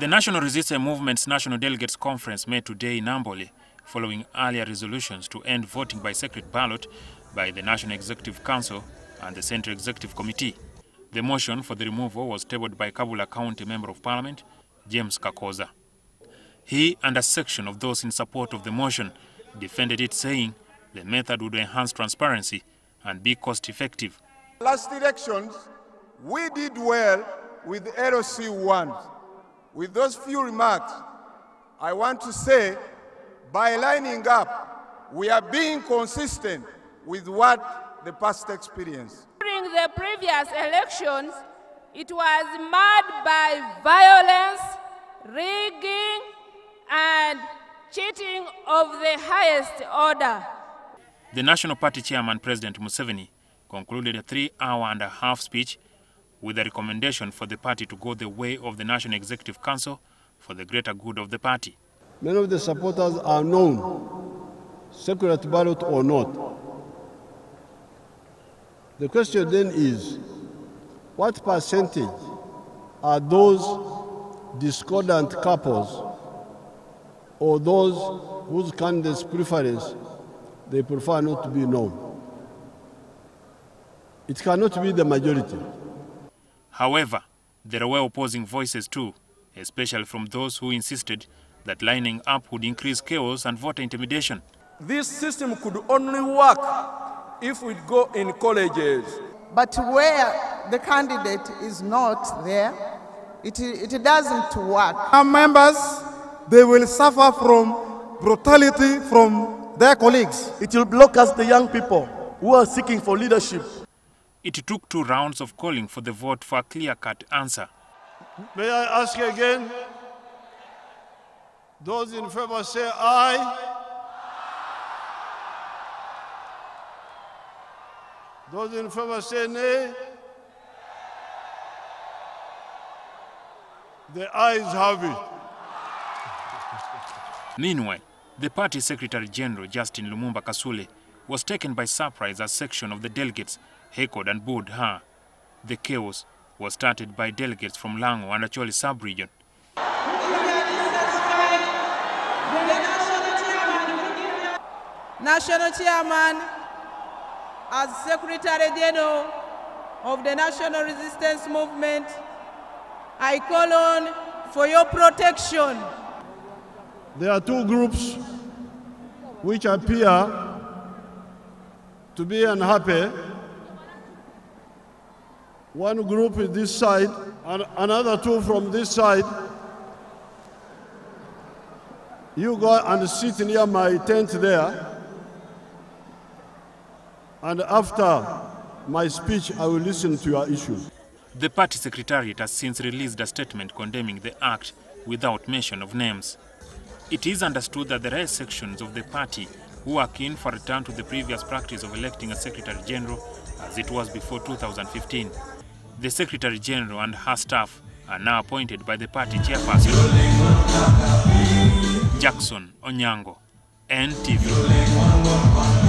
The National Resistance Movement's National Delegates Conference met today in Amboli, following earlier resolutions to end voting by secret ballot by the National Executive Council and the Central Executive Committee. The motion for the removal was tabled by Kabula County Member of Parliament, James Kakooza. He and a section of those in support of the motion defended it, saying the method would enhance transparency and be cost-effective. Last elections, we did well with the LOC 1. With those few remarks, I want to say, by lining up, we are being consistent with what the past experience. During the previous elections, it was marred by violence, rigging, and cheating of the highest order. The National Party Chairman, President Museveni, concluded a three-hour and a half speech with a recommendation for the party to go the way of the National Executive Council for the greater good of the party. Many of the supporters are known, secret ballot or not. The question then is, what percentage are those discordant couples or those whose candidates' preference they prefer not to be known? It cannot be the majority. However, there were opposing voices too, especially from those who insisted that lining up would increase chaos and voter intimidation. This system could only work if we go in colleges. But where the candidate is not there, it, it doesn't work. Our members, they will suffer from brutality from their colleagues. It will block us, the young people who are seeking for leadership. It took two rounds of calling for the vote for a clear-cut answer. May I ask again? Those in favor say aye. Those in favor say nay. The ayes have it. Meanwhile, the party Secretary General Justin Lumumba Kasule was taken by surprise as section of the delegates heckled and booed her. The chaos was started by delegates from Lango and Acholi sub-region. National Chairman, as Secretary General of the National Resistance Movement, I call on for your protection. There are two groups which appear to be unhappy. One group is this side, and another two from this side. You go and sit near my tent there. And after my speech, I will listen to your issues. The party secretariat has since released a statement condemning the act without mention of names. It is understood that there are sections of the party who are keen for return to the previous practice of electing a Secretary General as it was before 2015. The Secretary General and her staff are now appointed by the party chairperson, Jackson Onyango, NTV.